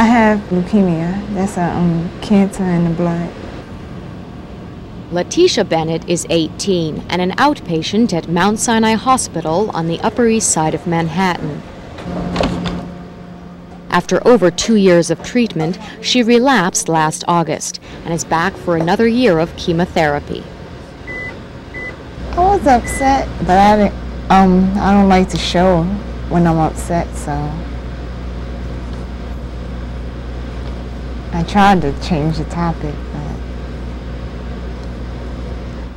I have leukemia. That's a um, cancer in the blood. Letitia Bennett is 18 and an outpatient at Mount Sinai Hospital on the Upper East Side of Manhattan. After over two years of treatment, she relapsed last August and is back for another year of chemotherapy. I was upset, but I didn't, um, I don't like to show when I'm upset, so I tried to change the topic, but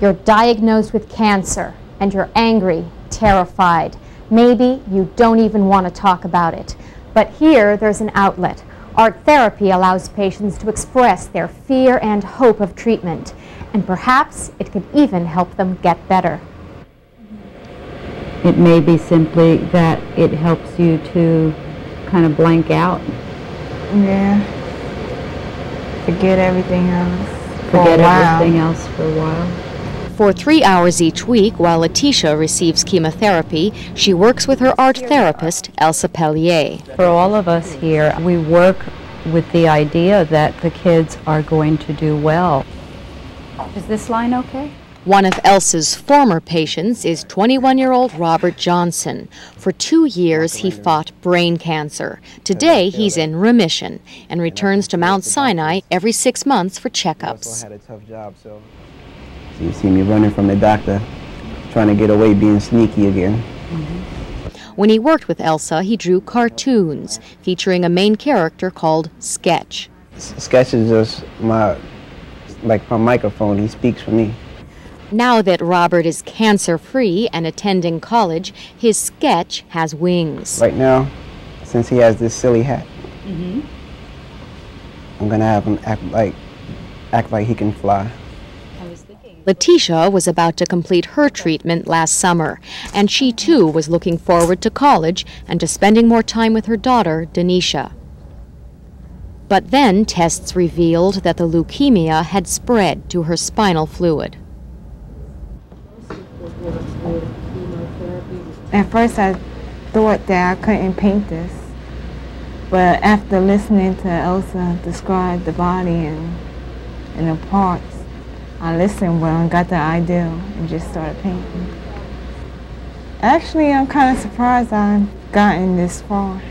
You're diagnosed with cancer and you're angry, terrified. Maybe you don't even want to talk about it. But here there's an outlet. Art therapy allows patients to express their fear and hope of treatment, and perhaps it could even help them get better. It may be simply that it helps you to kind of blank out, yeah, forget everything else for forget a while. everything else for a while. For three hours each week while Letitia receives chemotherapy, she works with her art therapist, Elsa Pellier. For all of us here, we work with the idea that the kids are going to do well. Is this line okay? One of Elsa's former patients is 21 year old Robert Johnson. For two years, he fought brain cancer. Today, he's in remission and returns to Mount Sinai every six months for checkups. had a tough job, so. So you see me running from the doctor, trying to get away, being sneaky again. Mm-hmm. When he worked with Elsa, he drew cartoons featuring a main character called Sketch. Sketch is just my, like my microphone. He speaks for me. Now that Robert is cancer free and attending college, his sketch has wings. Right now, since he has this silly hat, mm -hmm. I'm gonna have him act like, act like he can fly. Letitia was about to complete her treatment last summer, and she too was looking forward to college and to spending more time with her daughter, Denisha. But then tests revealed that the leukemia had spread to her spinal fluid. At first, I thought that I couldn't paint this, but after listening to Elsa describe the body and, and the parts, I listened well and got the idea and just started painting. Actually, I'm kind of surprised I've gotten this far.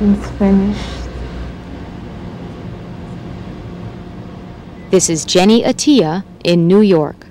It's finished. This is Jenny Attiyeh in New York.